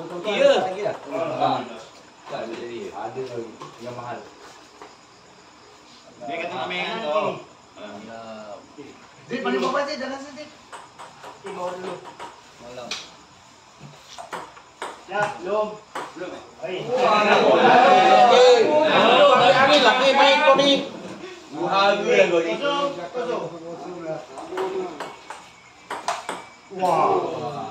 Tak ada. Ada yang mahal. Dia kata tu. Dulu. Malam. Ya, belum. Belum eh? Ambil lah, ni main kau ni. Harga kau ni. Kosong, kosong.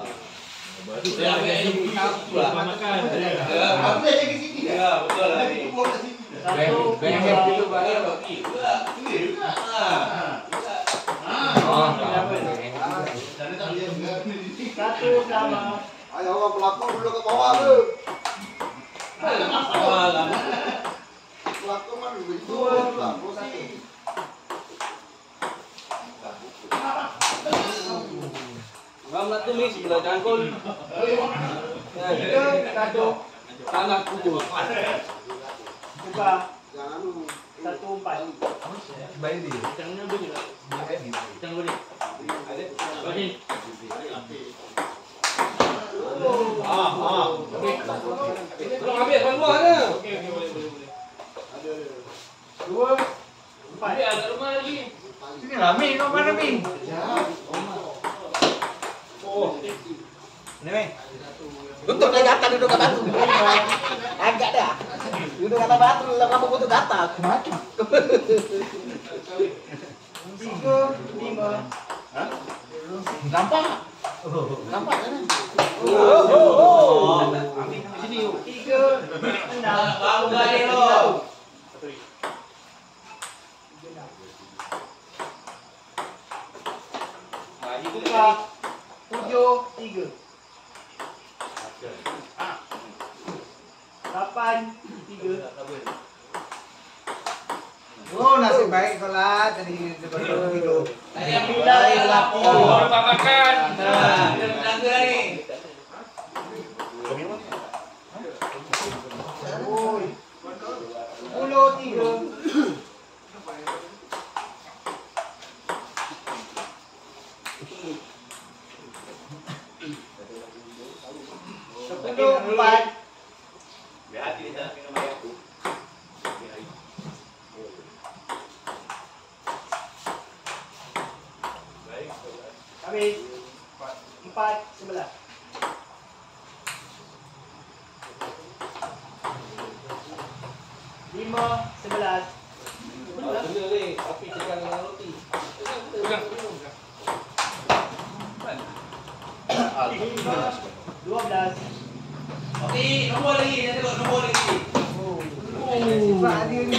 Dia ambil ni aku lah. Aku dah jaga sini dah. Ya, betul lah. Aku bawa kat sini. Satu, Bang dua, kita bayar kau ni. Juga. Ini juga. Ah. Sana tak boleh jaga. satu sama. Ayah orang pelakon dulu kat bawah tu. Malam. Pelakon kan dulu. Itu pelakon satu. Ngam nak tulis sebelah cangkul. Tiga, satu. Tangan kubur. Buka. Satu, empat. Ah, ah. Tolong ambil paluan dia. Dua, empat. Ambil kat rumah lagi. Sini lah, Mi. Kau mana, Mi? Atas duduk kat batu. Agak dah. Duduk kat batu, lah kamu butuh kata. Macam. Tiga, lima. Nampak? Nampak kan? Tiga, enam. Baru balik. Buka. Tujuh, tiga. Lapan, tiga. Oh, nasib baik kau lah. Tadi depan tidur. Tadi yang Sembilan, lapan. Oh, lepas makan. Nah, dia menangga ni. Sepuluh, tiga. Sepuluh, empat. Biar hati dia tak minum air aku. Habis. Empat, sebelah. Lima, sebelas. Benda ni, api tekan dengan roti. Lima, dua belas. Roti, nombor lagi. Saya tengok nombor lagi. Sifat dia ni.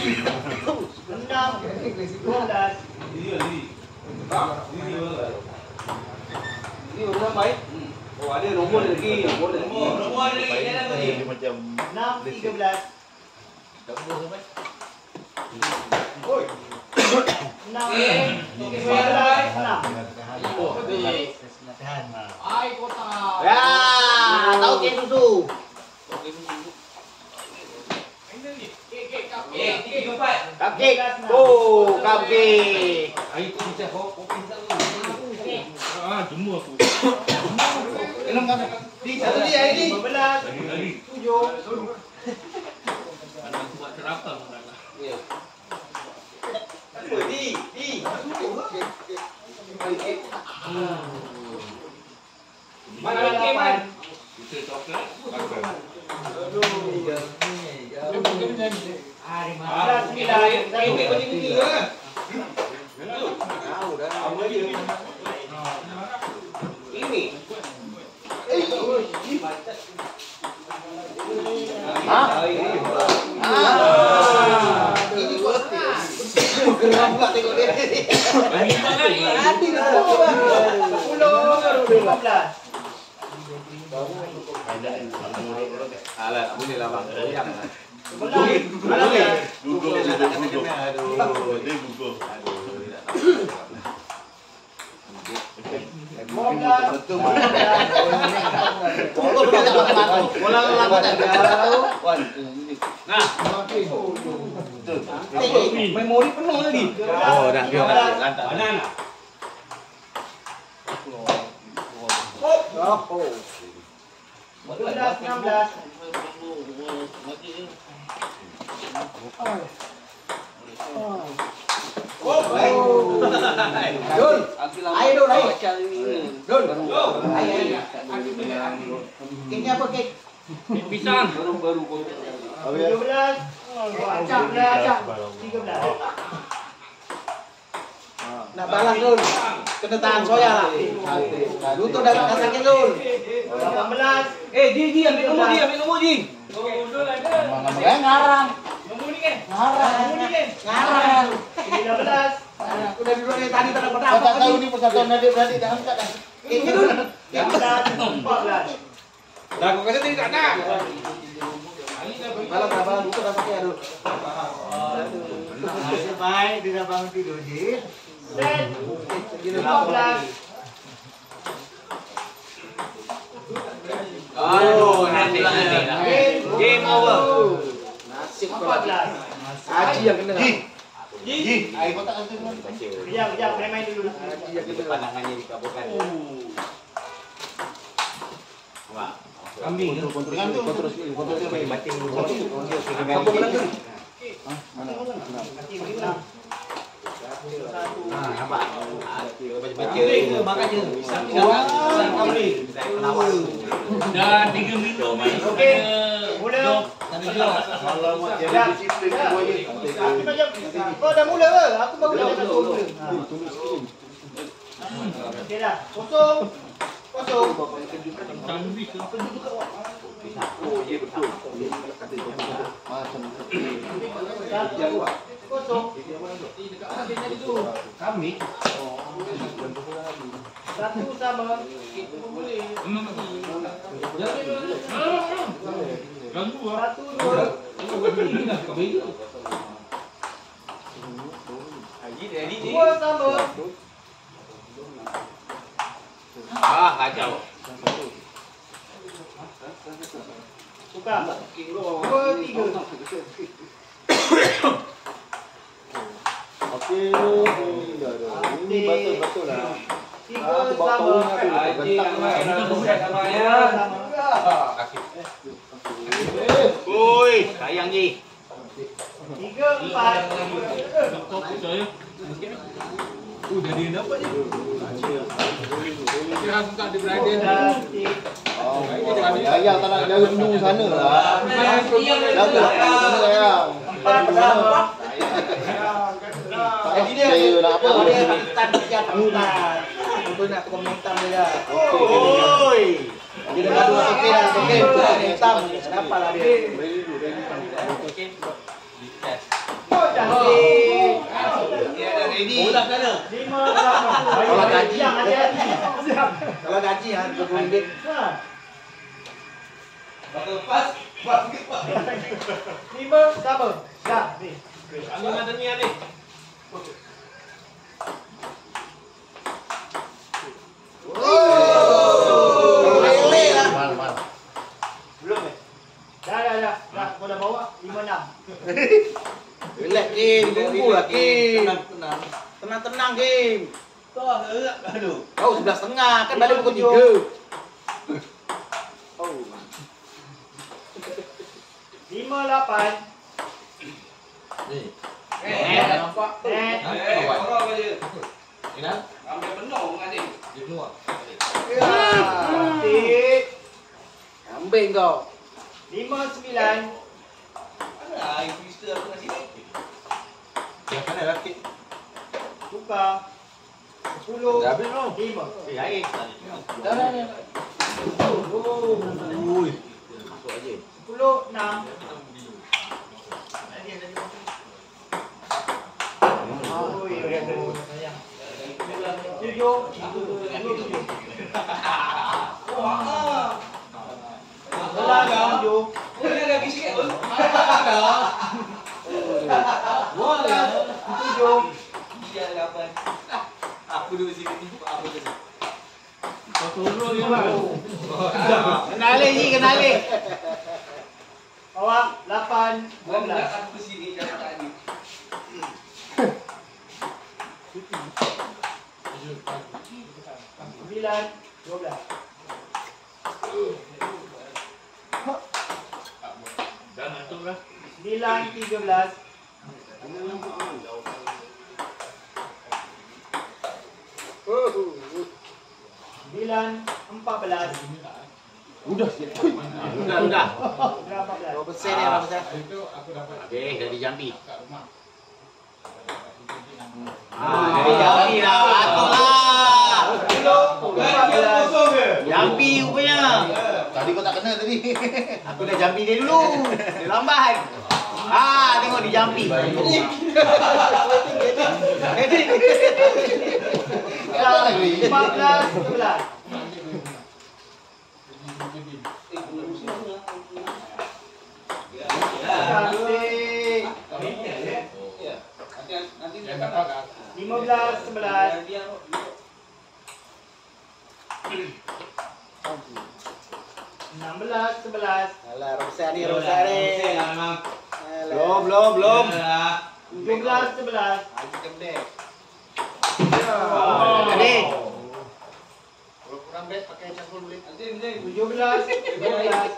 Enam, dua belas. Ini lagi. Ini lah. Ini orang baik. Oh, ada nombor lagi. Nombor lagi. Nombor lagi. Jangan lagi. Enam, tiga belas. Enam, tiga belas, enam. Oh, baik. Ya, tahu ke susu. Eh, Cupcake. Oh, cupcake. Hari tu kita kau kopi satu. Minum kan? Di satu ni. Lima belas, tujuh. Ya. Apa di? Di. Mana lagi man? Sembilan. Ini? Apa dia? Ini. Ha? Ah. Ini kau Kenapa pula tengok dia? Hati dah. Sepuluh, lima belas. Alah, boleh lah bang. Goyang lah. Sebelas, enam belas. Duduk je, duduk. Aduh. Lima belas, enam belas. Tolong dah tak makan. Bola lama tak ada. Nah. Memori penuh lagi. Oh, dah biar Lantak. Banana. Oh. 12, 16. Dul. Ayo, Dul, ayo. Dul. Ayo, ayo. Pisang. Baru-baru kau. 17, 14, 13. Nak balas Dul. Soya sakit Dul. 18, Eh, Ji, Ji, ambil nombor Ji, ambil Ji. Eh ngarang. Ngarang. Ngarang. 19, Udah duduk dari tadi tak Kau tak tahu apa. ni persatuan adik-beradik dah angkat dah. Keknya Dul. 19, 14. Dah tadi tak nak. Balas dah lutut dah Dul. Nasib baik dia dah bangun tidur je. Set, Gila 15, Aduh, nanti nanti. Game over. Nasib kau lagi. 14. Haji yang kena. Ji, ai kau tak kata dengan Kejap, kejap, main-main dulu. Haji yang kena. pandangannya dikabulkan. Kambing. dengan tu. Kontrol sikit, kontrol dia main. Batin Kampung menang Dul. Ah, nampak. Baca Kambing makanya. Pisang tidak Pisang kambing. Dah tiga mula. Alamak, Ya. jadi disiplin Ya. dua je. Aku macam, kau dah mula ke? Aku baru dah kata kau mula. Okey dah. Kosong. Kosong. Satu. Kosong. Kambing. Satu sama. Satu dua. Dua sama. Ah, kacau. Tukar. Dua tiga. Okey. Dah, dah. Ini betul-betul lah. Tiga sama. Haji ramai. Ramai ramai ya. Oi, sayang je. Tiga empat. Dan tiga. Oh, Dayang tak nak jaga menu sana lah. Jaga lah. Mana dayang? Empat sama. Jadi dia Saya nak apa? Kalau dia minta dia hutan. Untuk nak komentar dia. Oi. Dia dah dua okey dah okey untuk hitam. Kenapa lah dia? Oh, dah ready. Lima sama. Kalau gaji. Yang hati-hati. Siap. Kalau gaji ha 20 ringgit. Ha. Bakal pas. Lima sama. Dah. Ni. Ambil mata ni ni. Lele lah. Mal, mal. Belum eh? Dah, bawa. Lima enam. Relax Kim, tunggu lah Kim. Tenang-tenang Kim. Kau sebelas setengah kan balik pukul tiga. Oh. Lima lapan. Eh, nampak. Eh. Eh, orang aja. Ambil penuh ngaji. Cantik. Ambil kau. Lima sembilan. Mana air twister aku nasi ni? Tukar. Sepuluh. Lima. Eh, air. Dah dah dah. Sepuluh enam. Oi, aduh, sayang. Tujuh. Tujuh. Sebelas tujuh. Oh, lagi tu. Tujuh. Dia lapan. Aku sini ni apa tu? Kenali ni, kenali. Awak lapan. Dua belas. aku sini jangan tadi. Sembilan. Dua belas. Sembilan, tiga belas. Sembilan, empat belas. Udah sikit. Cuy. Sudah, sudah. Berapa belas? Berapa sen ya, berapa sen? Okey, dari Jambi. Ah, dari Jambi lah. Atur lah. Belas. Jambi rupanya. Tadi kau tak kena tadi. Aku dah jambi dia dulu. Dia lambat. Ah, tengok di jambi. Kalah lagi. Empat belas, sebelas. Cantik. Lima belas, sebelas. Enam belas, sebelas. Alah, Rosari, Rosari. Belum, belum, belum. Tujuh belas, sebelas. Adik. Tujuh belas, dua belas.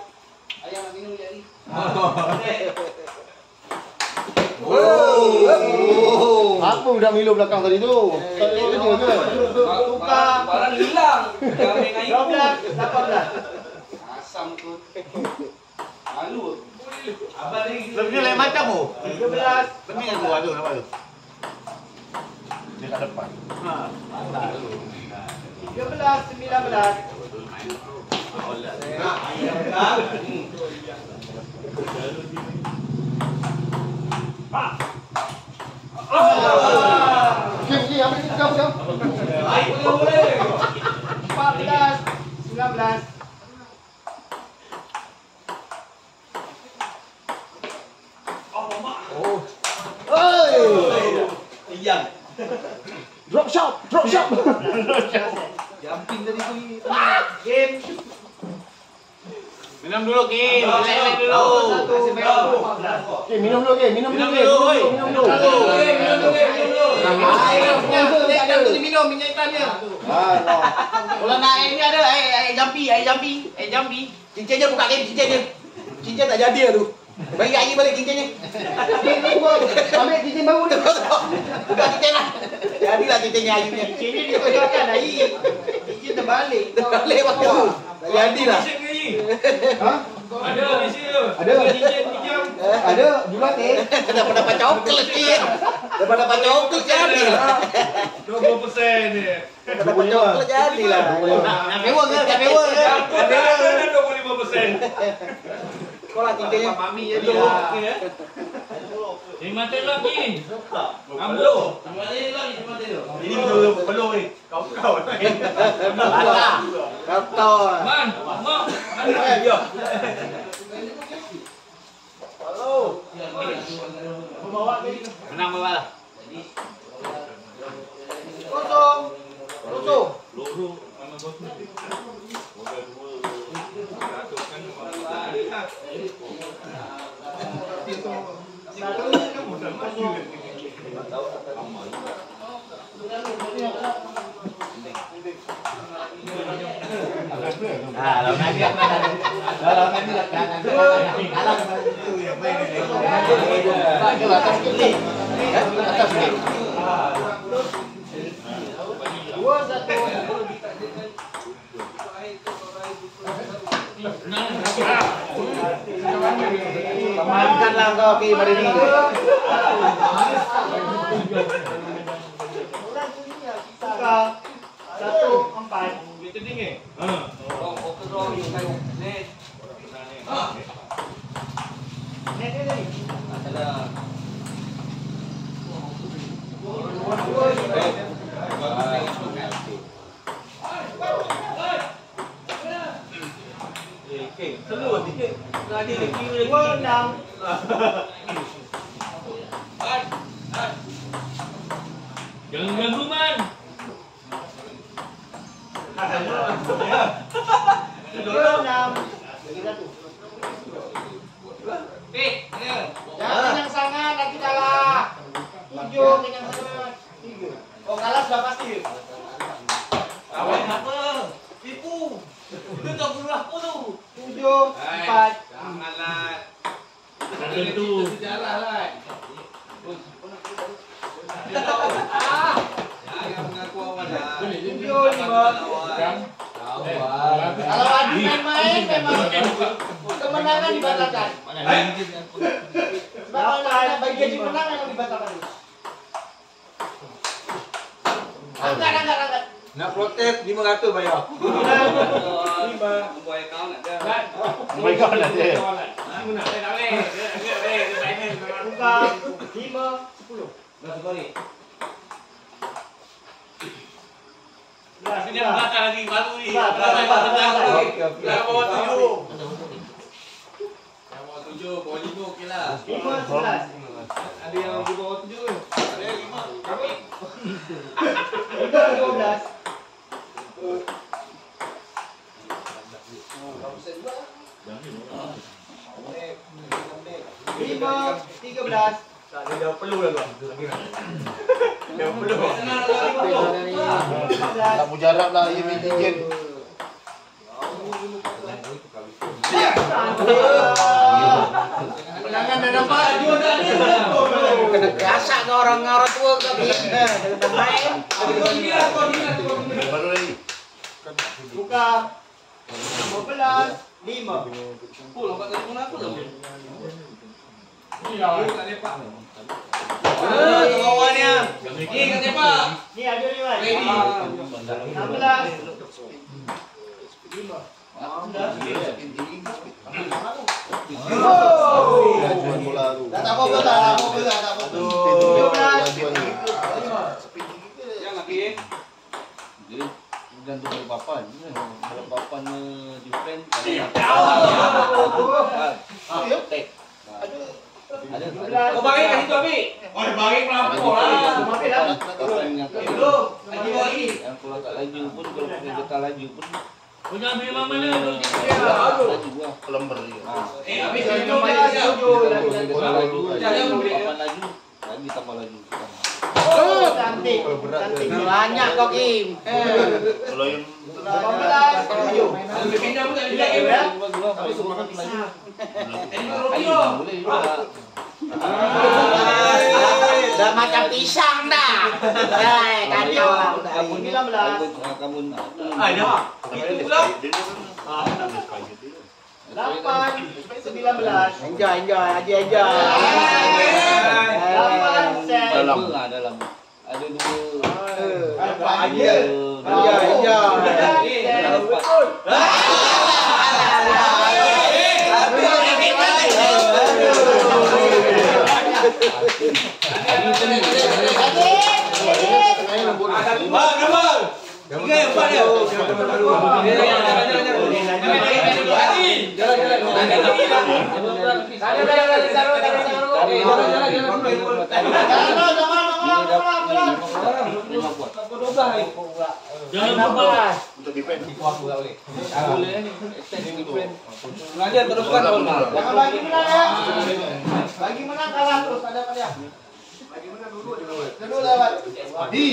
Apa budak Milo belakang tadi tu? Tak ada kerja ke? Tukar. Barang hilang. Kami dengan Dua belas, lapan belas. Asam tu. Malu. Abang ni Lebih lain macam tu 13 Penting yang tu ada nampak tu? Dia kat depan. Haa 13, 19 Empat belas, 14, 19. Drop shot. Jumping tadi tu. Game. Minum dulu, Kim. Relax dulu. Satu, empat belas. Okey, minum dulu, okey. Minum dulu, Minum okey. dulu, oi. Minum dulu. Minum dulu, minum dulu. Air sponsor tak ada. diminum minyak ikan dia. Ah, no. Kalau nak air ni ada air air jampi, air jampi, air jampi. Cincin je buka Kim, cincin je. Cincin tak jadi tu. Bagi air balik cincinnya. Ambil cincin baru ni. Buka cincin lah. Jadilah cincinnya airnya. Ini digunakan air. Ini terbalik. Terbalik pakai tu. Tak jadilah. Ha? Ada di sini. Ada. Ada bulat eh. Dapat dapat coklat sikit. Dapat dapat coklat jadilah. 20% ni. Dapat coklat jadilah. Nak mewah ke? Nak mewah ke? Nak mewah ke? Ada 25%. Kau lah cincinnya. Mami je tu. Ni mati lagi. Ambil. Ini belum belum ni. Kau kau. Alah. Kau. Man, mak. Membawa ke Menang bawa lah. kosong. Kosong. Satu. Kosong. Ah, lawan lagi apa? Lawan lagi lah. Kalah. Ke atas sikit ni. Eh, atas sikit. Dua satu. Pamankanlah kau pergi pada ni. Satu empat. Oh, overall yung kayo. Net. Net dia tadi. Adalah. Dua enam. Jangan ganggu man. Dua enam. Lagi satu. Jangan kenyang sangat nanti kalah. Tujuh kenyang sangat. Tiga. Kau kalah sudah pasti. tujuh empat. Itu. Sejarah lah lima kalau adu main-main memang kemenangan dibatalkan sebab kalau ada menang memang dibatalkan Nak protes 500 bayar. Buat kau nak dah. Oh my god, ada. Buka lima, sepuluh. Dah sekali. Ini yang belakang lagi baru ni. Bah, bah, Belakang bah, belakang bah, lagi. Okey, okey. Dah bawa tujuh. Yang bawah tujuh, bawah lima okey lah. Lima, sebelas. Ada yang di bawah tujuh ke? Ada lima. Kami. Lima, dua belas. Tak perlu lah tu lagi lah. Tak perlu. Tak lah ini mesti jen. Kenangan dah nampak dua dah ni. Kena kasak ke orang orang tua ke bini. Eh, lah, lah, lah. Baru lagi. Buka. Dua belas. Lima. Pulang kat telefon aku dah lah. Ah, ah. Eh. Belas. Kau bagi kat situ ambil. Oh, bagi melampau lah. Ambil lah. Belum. Lagi lagi. yang kalau tak laju pun kalau pakai getah laju pun jangan ambil mana mana. laju lah. Kelember dia. Ha. Eh, habis. Lagi, Kalau lagi. getah laju, Jangan laju, boleh. papan laju, lagi tambah laju. Oh, cantik. Cantik. Banyak kau Kim. Kalau yang Lapan belas. Tujuh. Ambil pindah pun tak boleh lagi. Ya. Dua dua habis semua kan laju. Ini Air Romeo. tak boleh juga. Dah macam pisang dah. Hai, kacau. Sembilan belas. Kamu nak. Ah, dah. Itu pula. Lapan. Sembilan belas. Enjoy, enjoy. Haji enjoy. Lapan. Set. Dalam. Ah, dalam. Ada dua. Lapan. Enjoy, enjoy. Bang, gambar. Tiga yang empat dia. Jangan lupa. untuk defend. Boleh. Extend different. Mengajar teruskan. Jangan bagi menang ya. Bagi menang kalah terus ada pada. Bagi menang dulu dulu dapat. Di.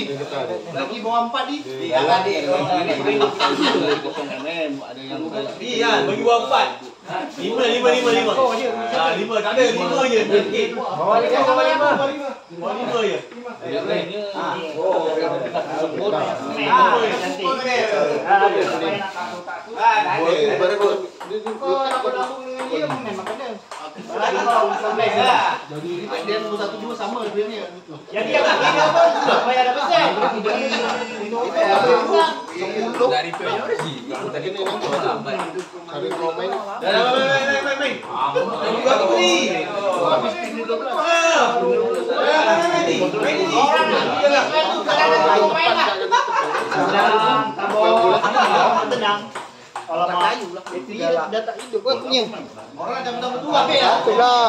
Lagi bawa empat di. Jangan di. Kosong MM ada yang Iya, bagi buah empat. Lima, lima, lima, lima. Ah, lima tak ada, lima je. Bawa lima, bawa lima, bawa lima. Bawa lima je. yang lainnya Oh, sempur. Ah, cantik. Ah, ada sampai nak tahu tak tu. Boleh, very good. Kau nak berlambung dengan dia memang kena. Lah. Dia nombor satu dua sama dia ni. Jadi yang begini apa? Supaya ada Sepuluh. Dari. Dah, dah. Ah. Kadang-kadang tak main lah. Tenang, tabung. Tenang. Kalau. Itu dia dah tak hidup. Kau punya. Orang dah betul-betul ambil lah. Itulah.